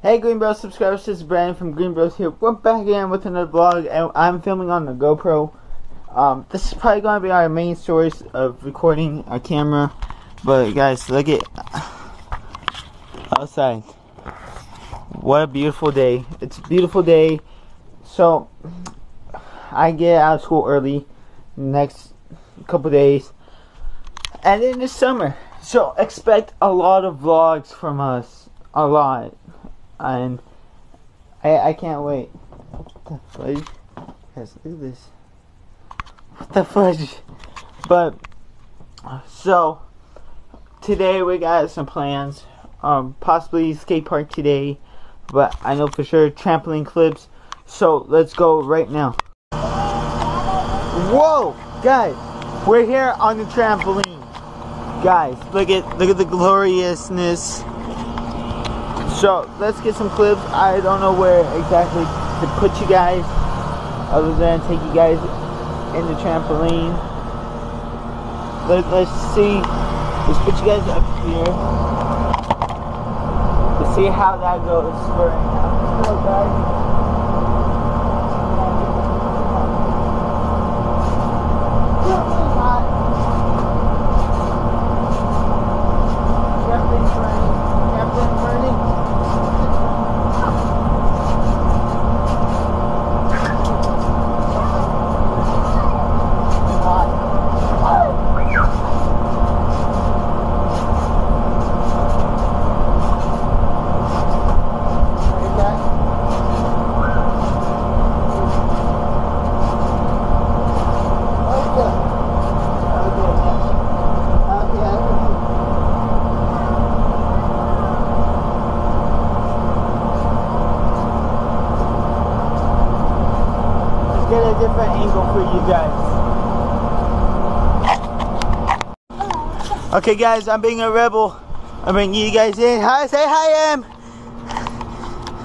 Hey Green Bros subscribers, this is Brandon from Green Bros here. We're back again with another vlog and I'm filming on the GoPro. Um, this is probably going to be our main source of recording our camera. But guys, look at outside. What a beautiful day. It's a beautiful day. So, I get out of school early next couple days. And then it's summer. So expect a lot of vlogs from us. A lot and I I can't wait. What the fudge? Guys, look at this. What the fudge? But so today we got some plans. Um, possibly skate park today, but I know for sure trampoline clips. So let's go right now. Whoa, guys, we're here on the trampoline. Guys, look at look at the gloriousness. So let's get some clips. I don't know where exactly to put you guys, other than take you guys in the trampoline. Let, let's see. Let's put you guys up here. Let's see how that goes for right now. Guys. get a different angle for you guys. Okay guys, I'm being a rebel. I'm bringing you guys in. Hi, say hi, Em.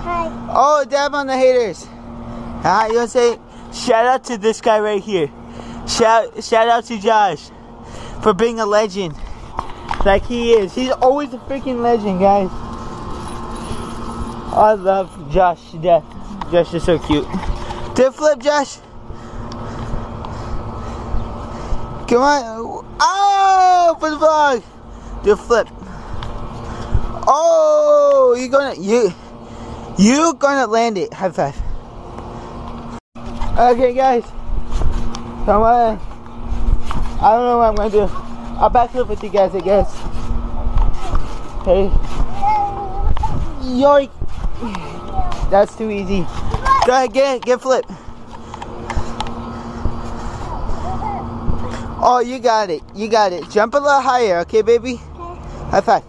Hi. Oh, dab on the haters. Hi, you wanna say shout out to this guy right here. Shout shout out to Josh for being a legend. Like he is. He's always a freaking legend, guys. I love Josh to death. Josh is so cute. Do flip, Josh. Come on. Oh, for the vlog. Do a flip. Oh, you're gonna you you gonna land it. High five. Okay, guys. Come on. I don't know what I'm gonna do. I'll backflip with you guys, I guess. Hey. Yoink. That's too easy. Go ahead, get it, get flip. Oh, you got it. You got it. Jump a little higher, okay, baby? High five.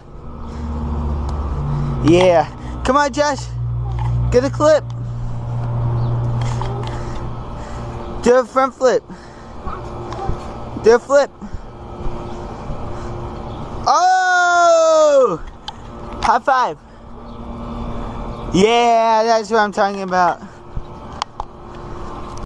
Yeah. Come on, Josh. Get a clip. Do a front flip. Do a flip. Oh! High five. Yeah, that's what I'm talking about.